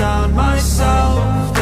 down myself